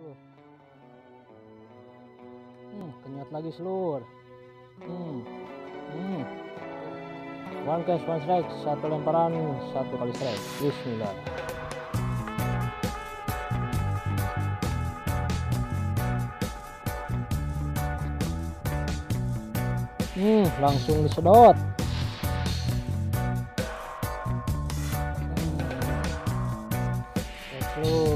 seluruh hmm, kenyot lagi seluruh hmm. Hmm. one catch one strike satu lemparan satu kali strike bismillah hmm, langsung disedot Betul.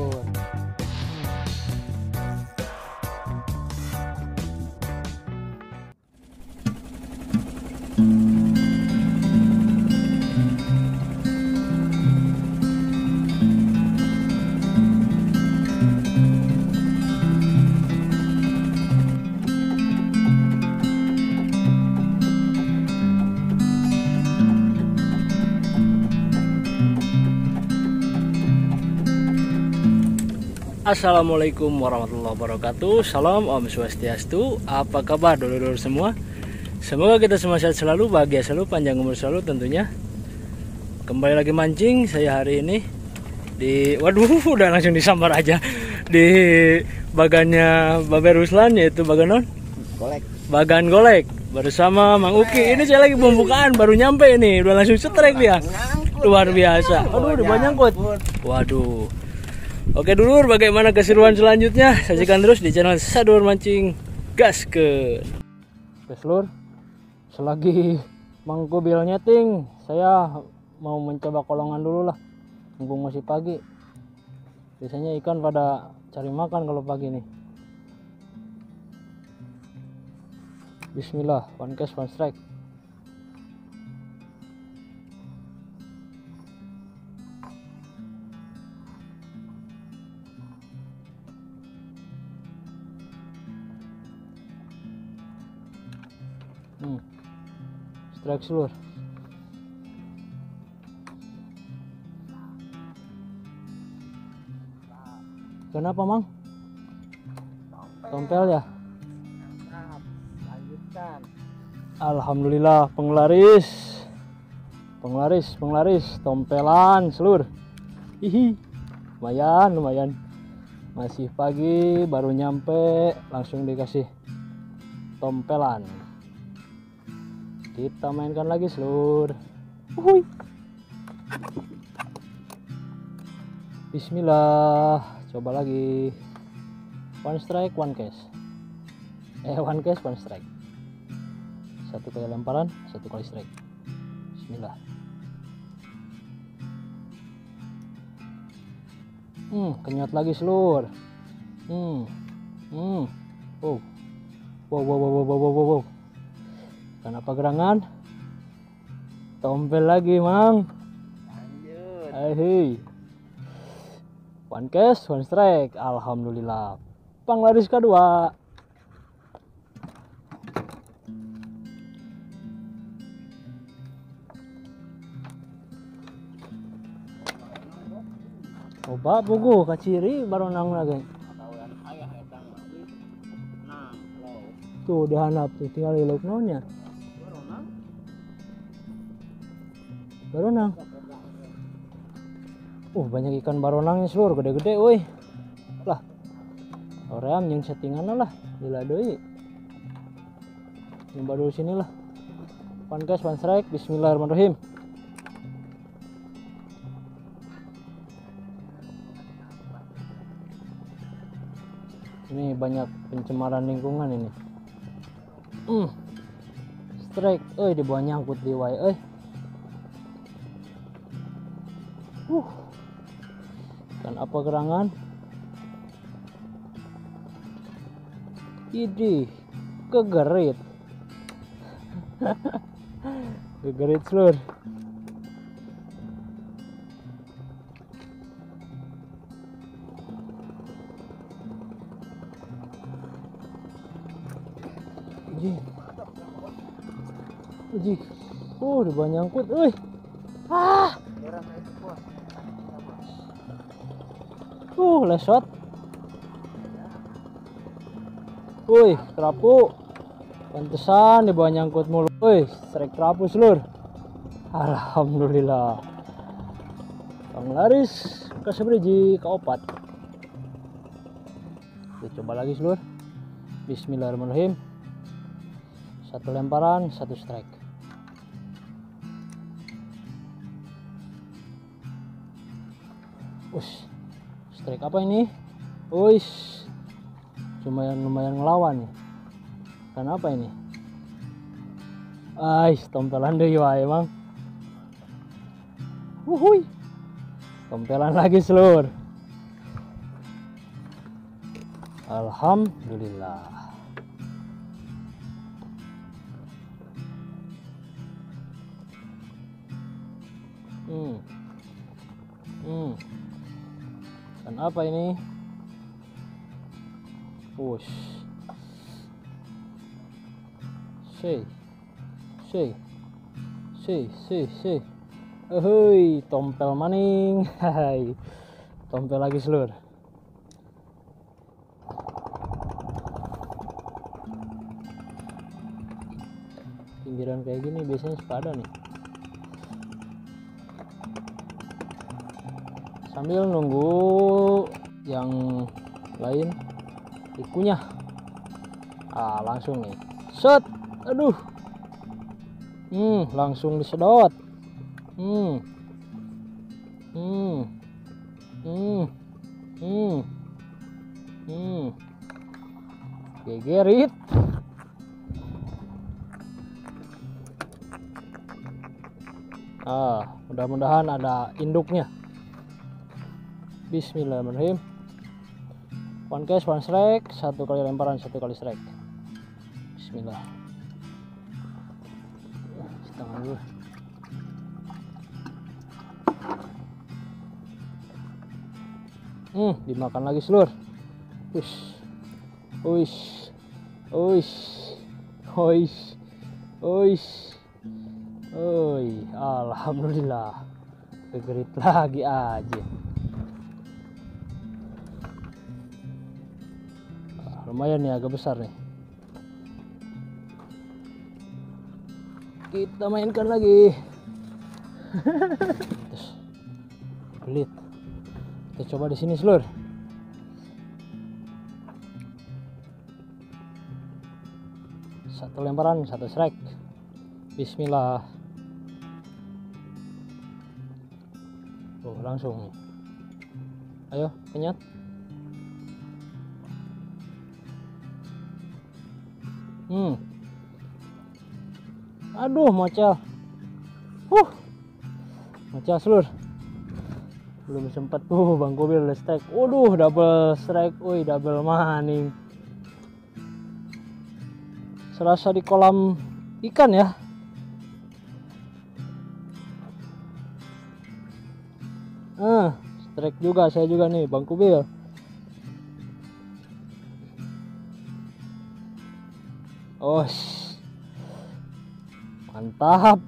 Assalamualaikum warahmatullahi wabarakatuh. Salam Om Swastiastu. Apa kabar dulur-dulur semua? Semoga kita semua sehat selalu Bahagia selalu, panjang umur selalu tentunya. Kembali lagi mancing Saya hari ini Di, waduh udah langsung disambar aja. Di bagannya Babe Ruslan Yaitu bagan non? Golek. Bagan golek. Bersama Mang Uki. Ini saya lagi pembukaan baru nyampe ini. Udah langsung setrek dia. Luar biasa. Aduh udah banyak kot Waduh Oke dulur, bagaimana keseruan selanjutnya? Saksikan terus di channel Sadur Mancing Gas ke. Oke seluruh, selagi Mang Kubil nyeting, saya mau mencoba kolongan dulu lah. Mumpung masih pagi. Biasanya ikan pada cari makan kalau pagi nih. Bismillah, one cast one strike. Seluruh. Kenapa, Mang? Tompel ya? Lanjutkan. Alhamdulillah penglaris. Penglaris, penglaris, tompelan seluruh. Hihi. Lumayan, lumayan. Masih pagi, baru nyampe, langsung dikasih tompelan. Kita mainkan lagi seluruh. Uhuy. Bismillah, coba lagi. One strike, one case. Eh, one case, one strike. Satu kali lemparan, satu kali strike. Bismillah. Hmm, kenyot lagi seluruh. Hmm, hmm. Oh. Wow, wow, wow, wow, wow, wow, wow, wow. Kenapa gerangan? Tompel lagi, Mang. Lanjut. Hei. One cast, one strike. Alhamdulillah. Panglaris kedua. Coba buku kaciri baru nang lagi. Nah. Tuh dihanap tuh tinggal ilok naonnya. Baru nang. Uh banyak ikan baronangnya seluruh gede-gede woi. Lah. Oream yang settingan lah. Lila deui. Yang baru sini lah. One cast, one strike. Bismillahirrahmanirrahim. Ini banyak pencemaran lingkungan ini. Hmm. Strike, eh di bawah nyangkut di way, eh. Uh. Kan apa gerangan? Idi, kegerit. kegerit seluruh. Uji. Oh, udah banyak nyangkut, euy. Ah. Uh, lesot. Woi, kerapu. Pantesan di bawah nyangkut mulu. Woi, strike kerapu seluruh. Alhamdulillah. Panglaris ke sebriji ke opat. kita coba lagi seluruh Bismillahirrahmanirrahim satu lemparan satu strike Ush, strike apa ini? Uish, lumayan lumayan ngelawan nih. Kan apa ini? Ais, tompelan deh ya emang. Wuhui. Tompelan lagi seluruh. Alhamdulillah. Hmm. Apa ini? Push. Si. Si. Si, si, si. Ohoi, tompel maning. Hai. Tompel lagi seluruh. Pinggiran kayak gini biasanya sepada nih. Sambil nunggu yang lain dikunyah ah langsung nih. Set! Aduh! Hmm langsung disedot. Hmm. Hmm. Hmm. Hmm. Hmm. Gegerit. Ah mudah-mudahan ada induknya Bismillahirrahmanirrahim. One case one strike. Satu kali lemparan satu kali strike. Bismillah. Setengah dulu. Hmm dimakan lagi seluruh Uish. Uish. Uish. Uish. Uish. Oi, alhamdulillah. Kegerit lagi aja. Lumayan nih agak besar nih. Kita mainkan lagi. Terus. Pelit. Kita coba di sini seluruh satu lemparan satu strike. Bismillah. Oh langsung. Ayo kenyat Hmm. Aduh, mocel. Huh. Mocel seluruh. Belum sempat tuh Bang Kobil strike. Waduh, double strike. Woi, double maning. Serasa di kolam ikan ya. Ah, strike juga saya juga nih, Bang Kubil. Oh, mantap.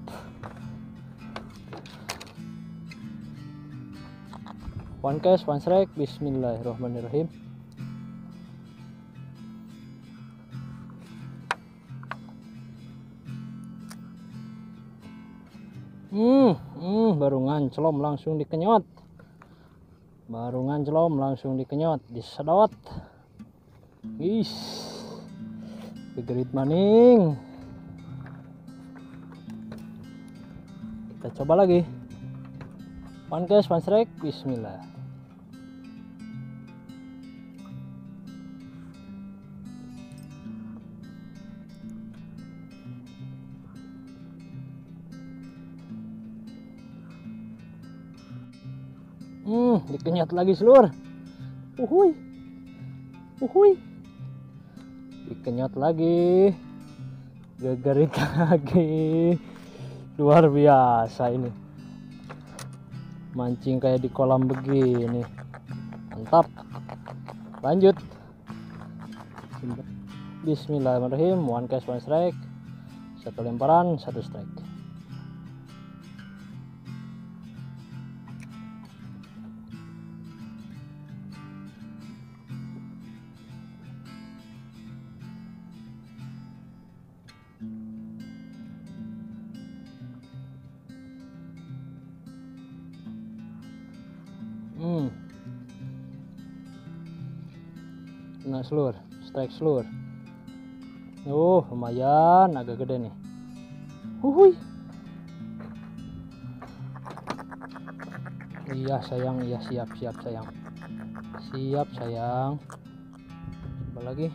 One case, one strike. Bismillahirrahmanirrahim. Hmm, hmm, baru ngancelom langsung dikenyot. Baru ngancelom langsung dikenyot, disedot. Is. Gerit maning. Kita coba lagi. One strike. Bismillah. Hmm, dikenyat lagi seluruh. Uhui. Uhui. Dikenyat lagi. Gegerit lagi. Luar biasa ini. Mancing kayak di kolam begini. Mantap. Lanjut. Bismillahirrahmanirrahim. One cast one strike. Satu lemparan, satu strike. Kena seluruh strike seluruh oh lumayan agak gede nih. Huhui. iya sayang. Iya siap siap sayang. Siap sayang. Coba lagi?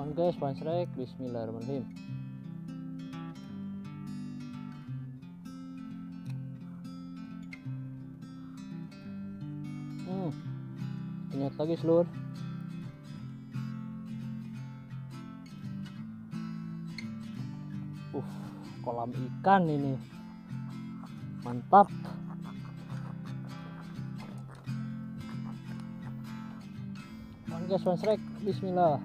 One guys one strike. Bismillahirrahmanirrahim. Hmm. Ingat lagi seluruh kolam ikan ini. Mantap. One strike bismillah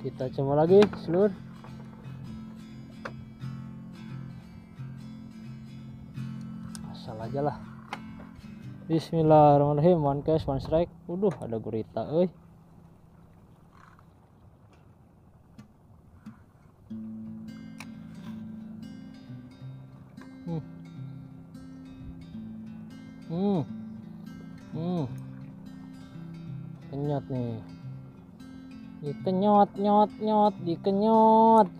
kita coba lagi seluruh asal aja lah Bismillahirrahmanirrahim one cash one strike Waduh ada gurita euy hmm. Hmm. Hmm. Kenyot nih. Dikenyot, nyot, nyot, dikenyot.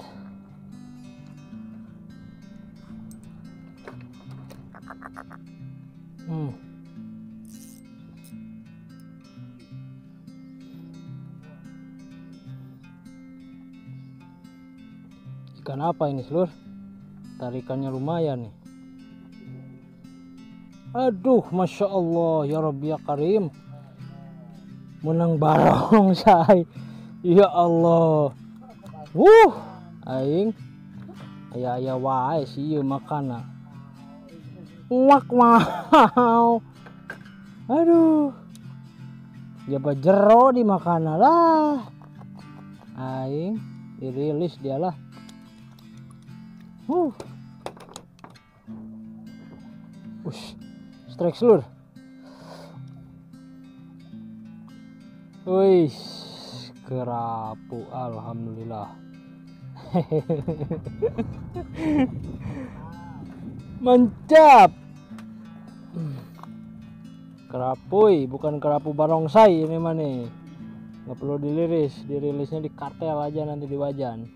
Hmm. Ikan apa ini, Seluruh? Tarikannya lumayan nih. Aduh, masya Allah, ya Rabbi ya Karim. Menang barong say. Ya Allah. Wuh, aing. Aya aya wae sih ieu makana. Wak wow. Aduh. Jaba jero di makana lah. Aing dirilis dia lah. Huh. Ush, strike seluruh. Wih, kerapu, alhamdulillah. Mantap. Kerapui, bukan kerapu barongsai ini mah nih. Nggak perlu diliris, dirilisnya di kartel aja nanti di wajan.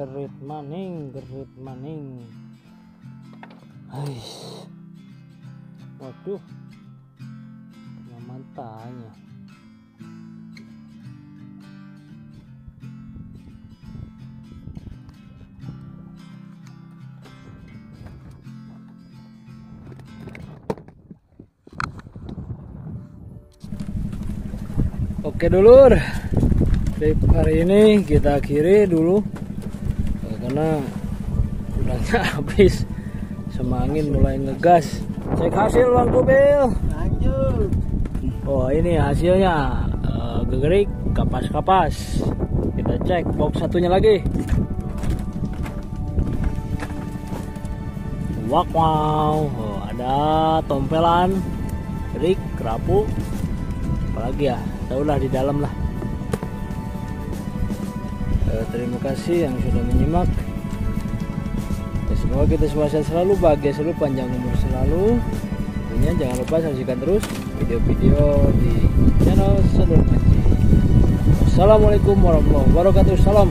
Gerit maning, gerit maning. Ais. Waduh. Nyaman tanya. Oke dulur Trip hari ini kita akhiri dulu Karena udahnya habis. Sama angin mulai ngegas. Cek hasil Bang Kubil. Lanjut. Oh ini hasilnya. Eh, Gegerik kapas-kapas. Kita cek box satunya lagi. Wak wow. Oh, Ada tompelan. Gerik, kerapu. Apalagi ya? Taulah di dalam lah. Eh, terima kasih yang sudah menyimak. Ya, semoga kita semua sehat selalu bahagia selalu panjang umur selalu. Tentunya jangan lupa saksikan terus video-video di channel Ngaji Assalamualaikum warahmatullahi wabarakatuh. Salam.